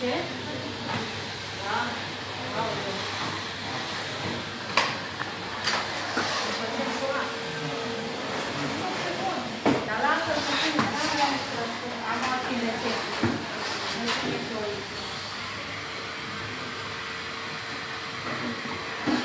quê Thank you.